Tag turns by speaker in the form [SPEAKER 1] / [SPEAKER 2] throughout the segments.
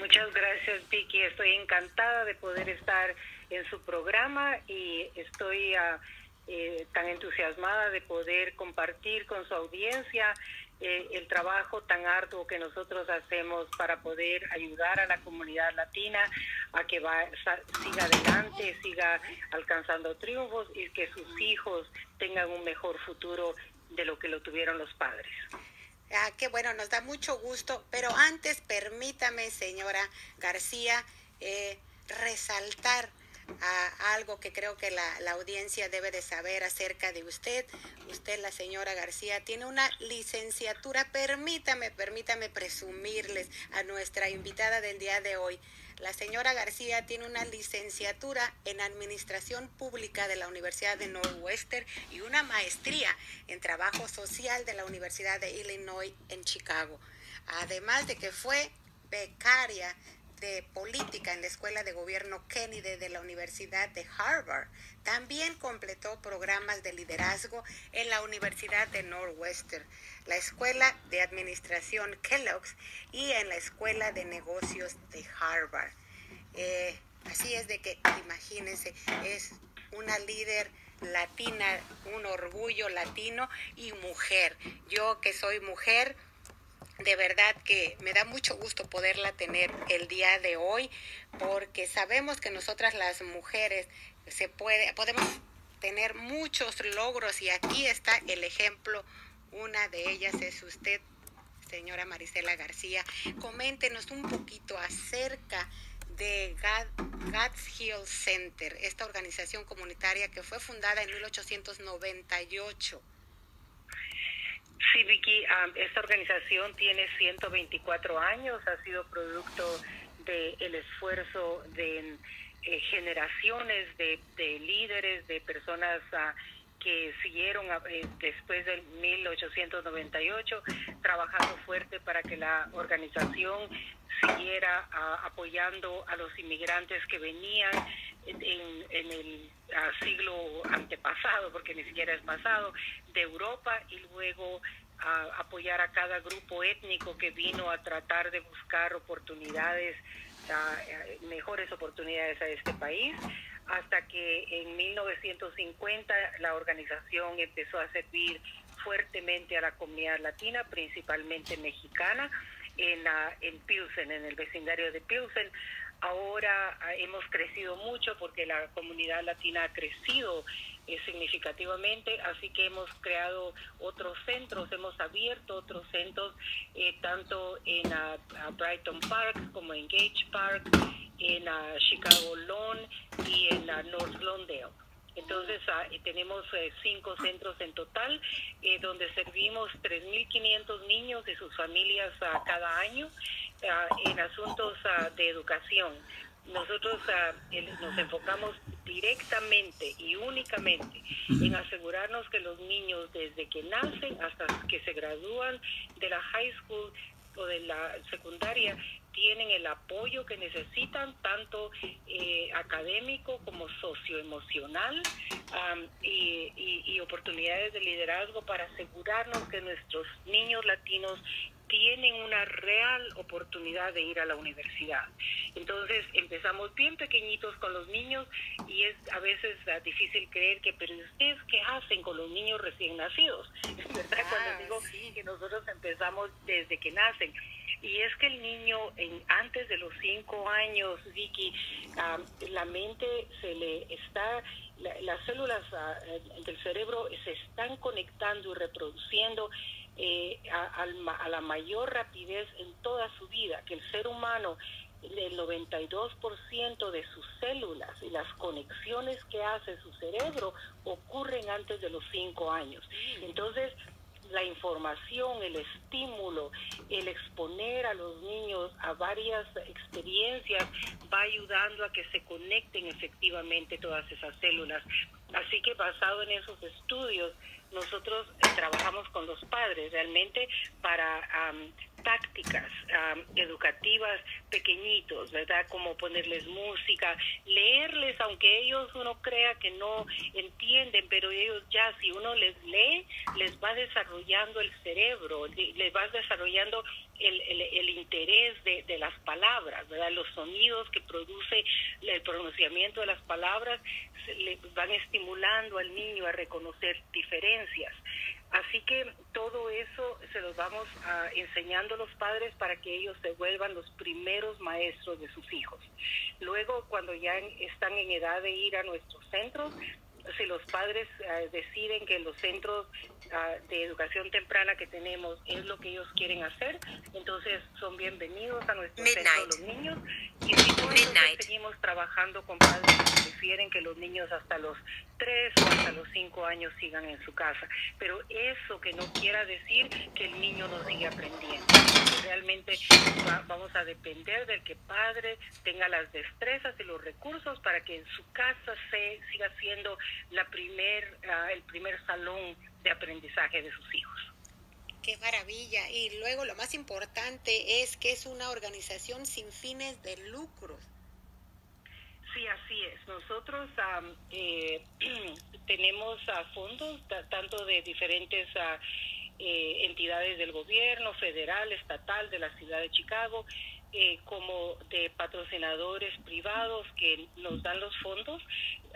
[SPEAKER 1] Muchas gracias, Vicky. Estoy encantada de poder estar en su programa y estoy ah, eh, tan entusiasmada de poder compartir con su audiencia eh, el trabajo tan arduo que nosotros hacemos para poder ayudar a la comunidad latina a que va, siga adelante, siga alcanzando triunfos y que sus hijos tengan un mejor futuro de lo que lo tuvieron los padres.
[SPEAKER 2] Ah, qué bueno, nos da mucho gusto, pero antes permítame, señora García, eh, resaltar a algo que creo que la, la, audiencia debe de saber acerca de usted. Usted, la señora García, tiene una licenciatura. Permítame, permítame presumirles a nuestra invitada del día de hoy. La señora García tiene una licenciatura en Administración Pública de la Universidad de Northwestern y una maestría en Trabajo Social de la Universidad de Illinois en Chicago. Además de que fue becaria de política en la Escuela de Gobierno Kennedy de la Universidad de Harvard. También completó programas de liderazgo en la Universidad de Northwestern, la Escuela de Administración Kellogg's y en la Escuela de Negocios de Harvard. Eh, así es de que, imagínense, es una líder latina, un orgullo latino y mujer. Yo que soy mujer, de verdad que me da mucho gusto poderla tener el día de hoy porque sabemos que nosotras las mujeres se puede podemos tener muchos logros y aquí está el ejemplo. Una de ellas es usted señora Marisela García. Coméntenos un poquito acerca de God's Hill Center esta organización comunitaria que fue fundada en 1898
[SPEAKER 1] Sí, Vicky, esta organización tiene 124 años, ha sido producto del esfuerzo de eh, generaciones de, líderes, de personas ah, que siguieron eh, después del 1898 trabajando fuerte para que la organización siguiera apoyando a los inmigrantes que venían en, el ah, siglo antepasado, porque ni siquiera es pasado, de Europa y luego apoyar a cada grupo étnico que vino a tratar de buscar oportunidades, mejores oportunidades a este país, hasta que en 1950 la organización empezó a servir fuertemente a la comunidad latina, principalmente mexicana, en, en Pilsen, en el vecindario de Pilsen. Ahora ah, hemos crecido mucho porque la comunidad latina ha crecido eh, significativamente, así que hemos creado otros centros, hemos abierto otros centros, eh, tanto en ah, Brighton Park como en Gage Park, en ah, Chicago Lawn y en North Lawndale. Entonces tenemos eh, cinco centros en total donde servimos 3.500 niños y sus familias cada año en asuntos de educación. Nosotros nos enfocamos directamente y únicamente en asegurarnos que los niños desde que nacen hasta que se gradúan de la high school o de la secundaria tienen el apoyo que necesitan, tanto eh, académico como socioemocional, y, y, oportunidades de liderazgo para asegurarnos que nuestros niños latinos tienen una real oportunidad de ir a la universidad. Entonces empezamos bien pequeñitos con los niños y es a veces ah, difícil creer que, pero ustedes qué hacen con los niños recién nacidos, ¿verdad? Cuando ah, digo que nosotros empezamos desde que nacen. Y es que el niño en, antes de los cinco años, Vicky, ah, la mente se le está las células del cerebro se están conectando y reproduciendo eh, a, a, la mayor rapidez en toda su vida, que el ser humano, el 92% de sus células y las conexiones que hace su cerebro ocurren antes de los 5 años. Entonces, la información, el estímulo, el exponer a los niños a varias experiencias va ayudando a que se conecten efectivamente todas esas células. Así que basado en esos estudios, nosotros trabajamos con los padres realmente para tácticas educativas pequeñitos, ¿verdad? Como ponerles música, leerles, aunque ellos uno crea que no entienden, pero ellos ya, si uno les lee, les va desarrollando el cerebro, les va desarrollando el, el, interés de, de, las palabras, ¿verdad? Los sonidos que produce el pronunciamiento de las palabras le van estimulando al niño a reconocer diferencias. Así que todo eso se los vamos a, enseñando a los padres para que ellos se vuelvan los primeros maestros de sus hijos. Luego, cuando ya están en edad de ir a nuestros centros, si los padres eh, deciden que los centros ah, de educación temprana que tenemos es lo que ellos quieren hacer, entonces son bienvenidos a nuestro centro los niños. Y si no, seguimos trabajando con padres prefieren que los niños hasta los 3 o hasta los 5 años sigan en su casa. Pero eso que no quiera decir que el niño no sigue aprendiendo. Realmente vamos a depender del que padre tenga las destrezas y los recursos para que en su casa se siga siendo la primer, ah, el primer salón de aprendizaje de sus hijos.
[SPEAKER 2] Qué maravilla. Y luego lo más importante es que es una organización sin fines de lucros.
[SPEAKER 1] Sí, así es. Nosotros eh, tenemos fondos tanto de diferentes eh, entidades del gobierno, federal, estatal, de la ciudad de Chicago, eh, como de patrocinadores privados que nos dan los fondos,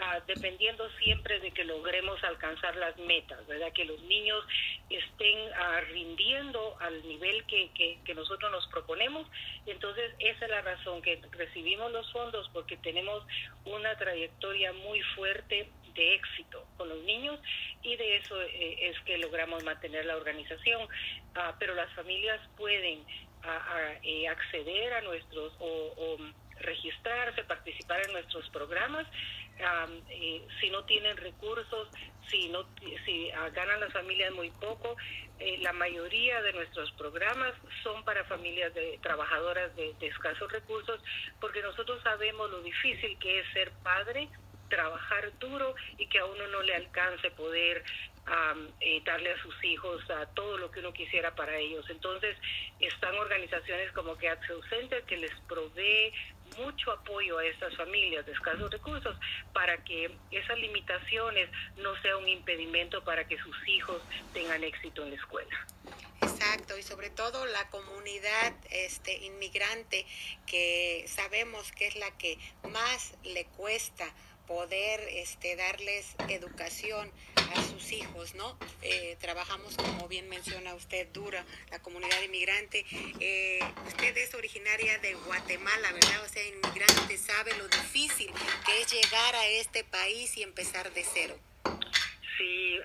[SPEAKER 1] ah, dependiendo siempre de que logremos alcanzar las metas, ¿verdad? Que los niños estén ah, rindiendo al nivel que, que, nosotros nos proponemos. Entonces, esa es la razón que recibimos los fondos porque tenemos una trayectoria muy fuerte de éxito con los niños y de eso eh, es que logramos mantener la organización. Ah, pero las familias pueden a, eh, acceder a nuestros o, registrarse, participar en nuestros programas. Eh, si no tienen recursos, si no si ah, ganan las familias muy poco, eh, la mayoría de nuestros programas son para familias de trabajadoras de escasos recursos, porque nosotros sabemos lo difícil que es ser padre trabajar duro y que a uno no le alcance poder eh, darle a sus hijos a todo lo que uno quisiera para ellos. Entonces, están organizaciones como que Center que les provee mucho apoyo a estas familias de escasos recursos para que esas limitaciones no sea un impedimento para que sus hijos tengan éxito en la escuela.
[SPEAKER 2] Exacto, y sobre todo la comunidad este, inmigrante que sabemos que es la que más le cuesta poder este, darles educación a sus hijos, ¿no? Eh, trabajamos, como bien menciona usted, dura la comunidad inmigrante. Eh, usted es originaria de Guatemala, ¿verdad? O sea, inmigrante, sabe lo difícil que es llegar a este país y empezar de cero.
[SPEAKER 1] Sí,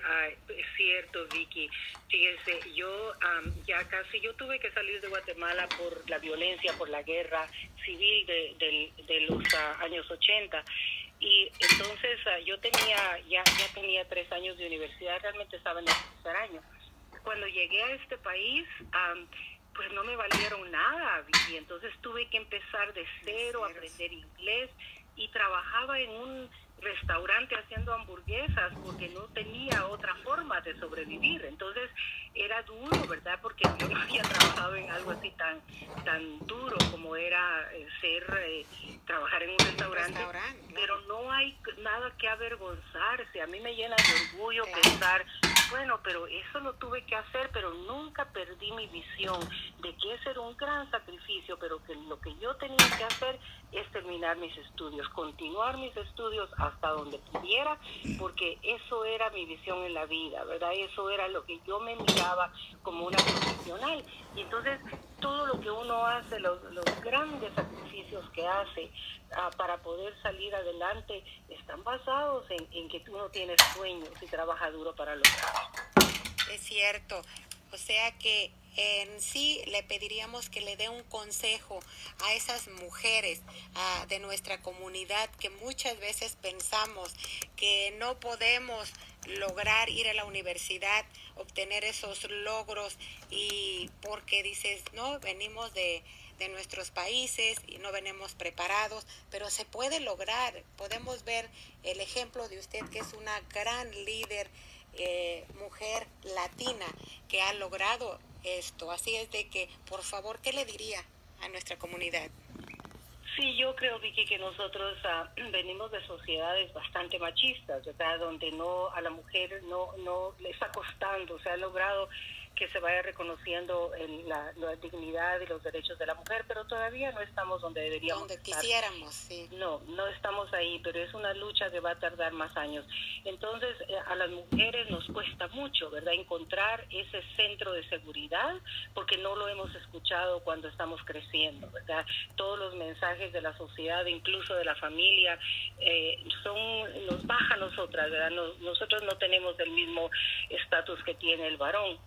[SPEAKER 1] es cierto, Vicky. Fíjese, yo ya casi, yo tuve que salir de Guatemala por la violencia, por la guerra civil de, de los ah, años 80 y entonces ah, yo tenía, ya, ya tenía tres años de universidad, realmente estaba en el tercer año. Cuando llegué a este país, pues no me valieron nada y entonces tuve que empezar de cero, a aprender inglés y trabajaba en un restaurante haciendo hamburguesas porque no tenía otra forma de sobrevivir. Entonces era duro, ¿verdad? Porque yo no había trabajado en algo así tan tan duro como era eh, ser eh, trabajar en un restaurante, pero no hay nada que avergonzarse. A mí me llena de orgullo pensar, bueno, pero eso lo tuve que hacer, pero nunca perdí mi visión de que ese era un gran sacrificio, pero que lo que yo tenía que hacer es terminar mis estudios, continuar mis estudios hasta donde pudiera, porque eso era mi visión en la vida, ¿verdad? Eso era lo que yo me miraba como una profesional. Y entonces todo lo que uno hace, los, los grandes sacrificios que hace ah, para poder salir adelante, están basados en, que uno tiene sueños y trabaja duro para lograrlo.
[SPEAKER 2] Es cierto. O sea que en sí le pediríamos que le dé un consejo a esas mujeres de nuestra comunidad que muchas veces pensamos que no podemos lograr ir a la universidad, obtener esos logros y porque dices, no, venimos de, de nuestros países y no venimos preparados, pero se puede lograr. Podemos ver el ejemplo de usted que es una gran líder, eh, mujer latina, que ha logrado esto. Así es de que, por favor, ¿qué le diría a nuestra comunidad?
[SPEAKER 1] Sí, yo creo, Vicky, que nosotros ah, venimos de sociedades bastante machistas, ¿verdad? Donde no a la mujer no no le está costando, se ha logrado que se vaya reconociendo en la, dignidad y los derechos de la mujer, pero todavía no estamos donde deberíamos
[SPEAKER 2] donde quisiéramos, sí.
[SPEAKER 1] No, no estamos ahí, pero es una lucha que va a tardar más años. Entonces, eh, a las mujeres nos cuesta mucho, ¿verdad? Encontrar ese centro de seguridad, porque no lo hemos escuchado cuando estamos creciendo, ¿verdad? Todos los mensajes de la sociedad, incluso de la familia, eh, son nos baja a nosotras, ¿verdad? nosotros no tenemos el mismo estatus que tiene el varón.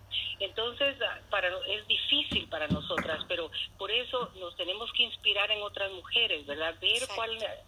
[SPEAKER 1] Entonces, ah, para, es difícil para nosotras, pero por eso nos tenemos que inspirar en otras mujeres, ¿verdad? Ver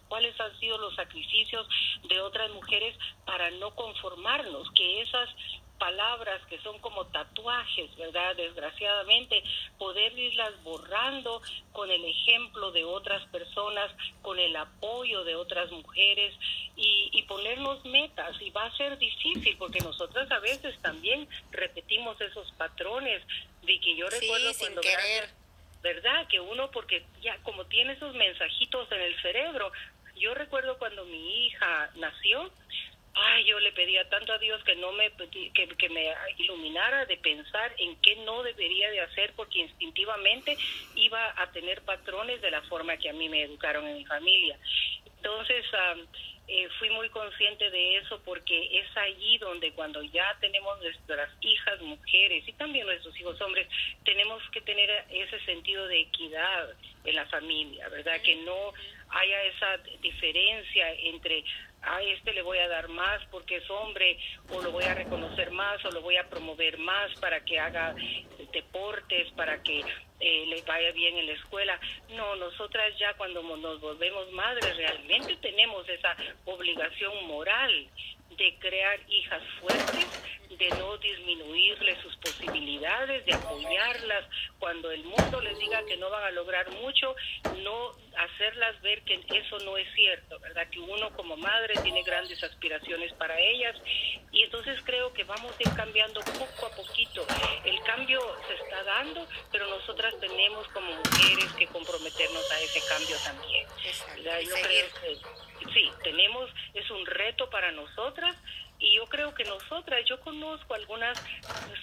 [SPEAKER 1] cuáles han sido los sacrificios de otras mujeres para no conformarnos, que esas palabras que son como tatuajes, ¿verdad? Desgraciadamente, poder irlas borrando con el ejemplo de otras personas, con el apoyo de otras mujeres y, y ponernos metas. Y va a ser difícil porque nosotras a veces también repetimos esos patrones de que yo recuerdo cuando...
[SPEAKER 2] Querer.
[SPEAKER 1] ¿Verdad? Que uno, porque ya como tiene esos mensajitos en el cerebro, yo recuerdo cuando mi hija nació, ay, yo le pedía tanto a Dios que no me que, que, me iluminara de pensar en qué no debería de hacer porque instintivamente iba a tener patrones de la forma que a mí me educaron en mi familia. Entonces, eh, fui muy consciente de eso porque es allí donde cuando ya tenemos nuestras hijas mujeres y también nuestros hijos hombres, tenemos que tener ese sentido de equidad en la familia, ¿verdad? Que no haya esa diferencia entre a este le voy a dar más porque es hombre, o lo voy a reconocer más, o lo voy a promover más para que haga deportes, para que eh, le vaya bien en la escuela. No, nosotras ya cuando nos volvemos madres realmente tenemos esa obligación moral de crear hijas fuertes, de no disminuirles sus posibilidades, de apoyarlas cuando el mundo les diga que no van a lograr mucho, no hacerlas ver que eso no es cierto, ¿verdad? Que uno como madre tiene grandes aspiraciones para ellas y entonces creo que vamos a ir cambiando poco a poquito. El cambio se está dando, pero nosotras tenemos como mujeres que comprometernos a ese cambio también. Yo creo que sí, tenemos, es un reto para nosotras y yo creo que nosotras, yo conozco algunas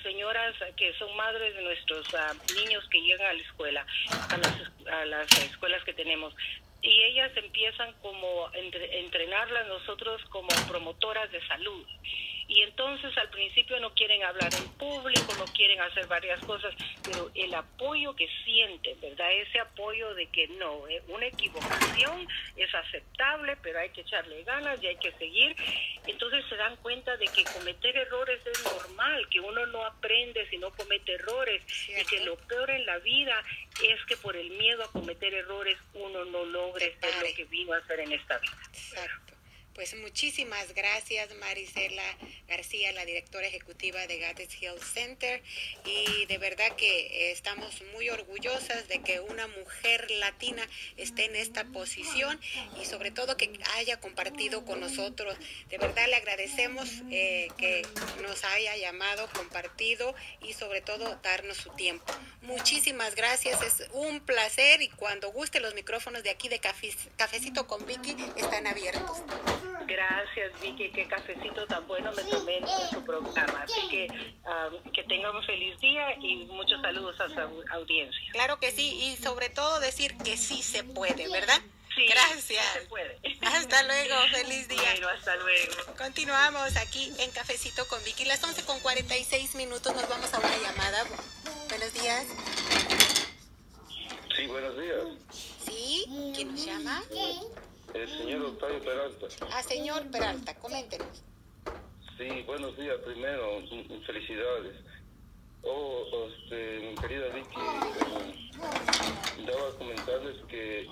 [SPEAKER 1] señoras que son madres de nuestros ah, niños que llegan a la escuela, a las, a las escuelas que tenemos, y ellas empiezan como entrenarlas nosotros como promotoras de salud y entonces al principio no quieren hablar en público, no quieren hacer varias cosas, pero el apoyo que sienten, ¿verdad? Ese apoyo de que no, eh, una equivocación es aceptable, pero hay que echarle ganas y hay que seguir. Entonces se dan cuenta de que cometer errores es normal, que uno no aprende si no comete errores y que lo peor en la vida es que por el miedo a cometer errores uno no logre ser lo que vino a hacer en esta vida.
[SPEAKER 2] Pues muchísimas gracias Marisela García, la directora ejecutiva de Gates Health Center. Y de verdad que estamos muy orgullosas de que una mujer latina esté en esta posición y sobre todo que haya compartido con nosotros. De verdad le agradecemos eh, que nos haya llamado, compartido y sobre todo darnos su tiempo. Muchísimas gracias, es un placer y cuando guste los micrófonos de aquí de Cafecito con Vicky están abiertos.
[SPEAKER 1] Gracias, Vicky. Qué cafecito tan bueno me tomé en su programa. Así que um, que tengan un feliz día y muchos saludos a su audiencia.
[SPEAKER 2] Claro que sí, y sobre todo decir que sí se puede, ¿verdad?
[SPEAKER 1] Sí,
[SPEAKER 2] Gracias.
[SPEAKER 1] se puede.
[SPEAKER 2] Hasta luego, feliz día.
[SPEAKER 1] Bueno, hasta luego.
[SPEAKER 2] Continuamos aquí en Cafecito con Vicky. Las 11 con 46 minutos nos vamos a una llamada. Buenos días.
[SPEAKER 3] Sí, buenos días.
[SPEAKER 2] ¿Sí? ¿Quién nos llama?
[SPEAKER 3] El señor Octavio Peralta.
[SPEAKER 2] Ah, señor Peralta, coméntenos.
[SPEAKER 3] Sí, buenos días primero, felicidades. Oh, este, mi querida Vicky, eh, daba a comentarles que,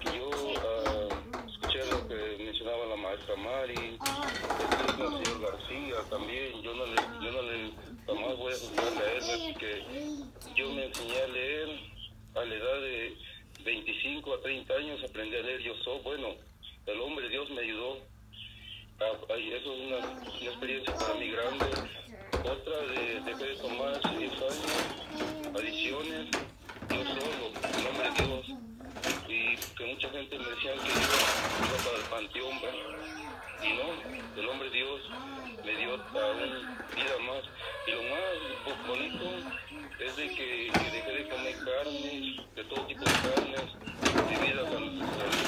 [SPEAKER 3] que yo uh, escuché lo que mencionaba la maestra Mari, el mismo señor García también, yo no le, yo no le, jamás voy a juzgarle a él, porque yo me enseñé a leer a la edad de 25 a 30 años aprendí a leer yo soy, bueno, el hombre Dios me ayudó. eso es una, experiencia para mí grande. Otra de, de tomar 10 años, adiciones, yo solo, el nombre de Dios. Y que mucha gente me decía que iba, iba para el panteón, y no, el hombre Dios me dio aún vida más. Y lo más bonito es de que, que dejé de comer carnes, de todo tipo de carnes, debidas a los